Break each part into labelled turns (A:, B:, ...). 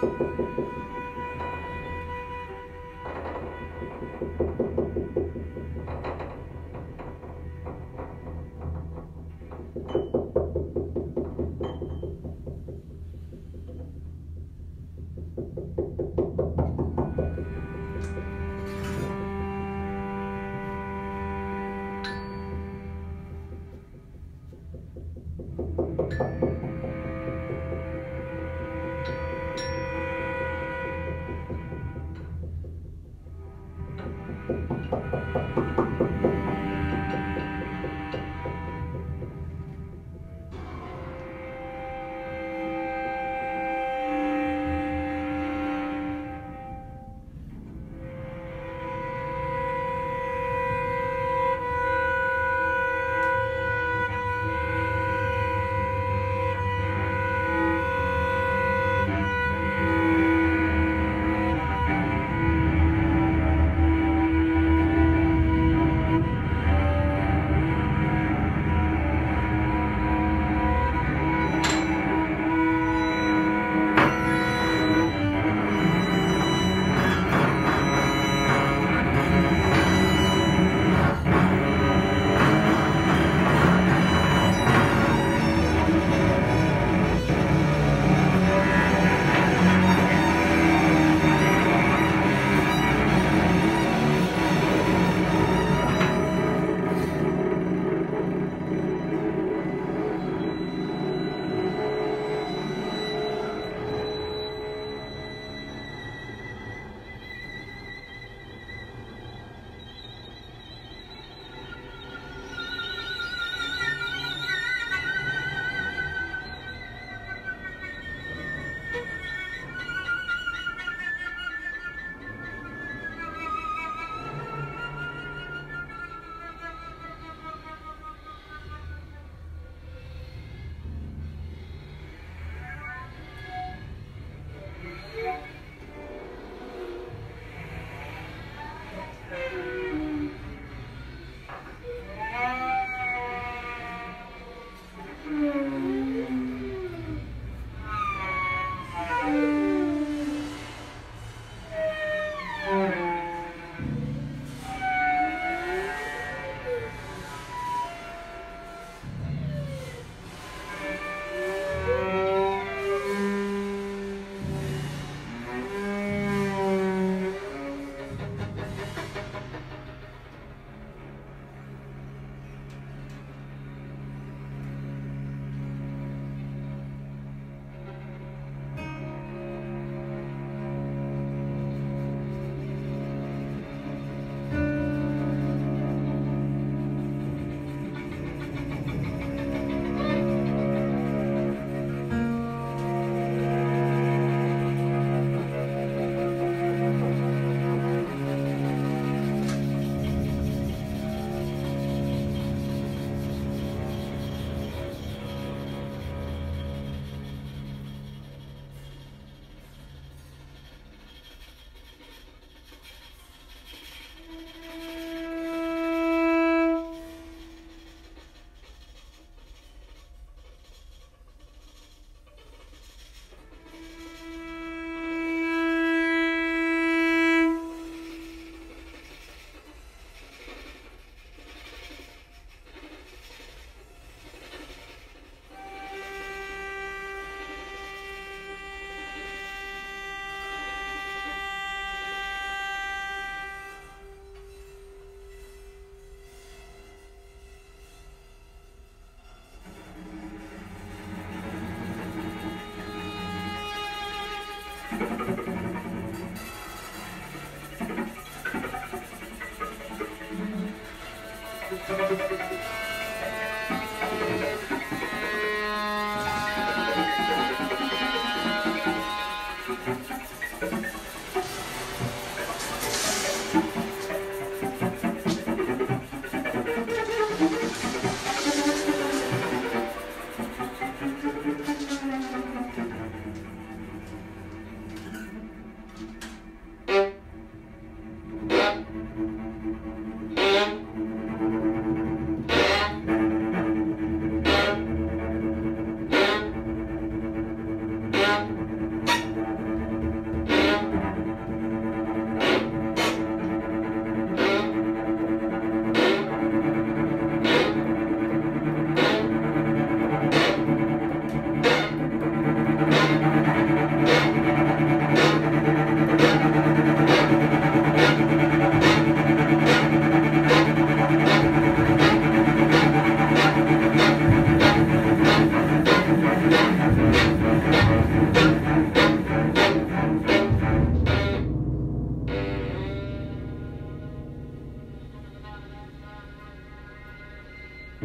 A: ハハハハ。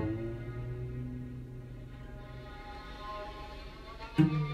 A: Thank you.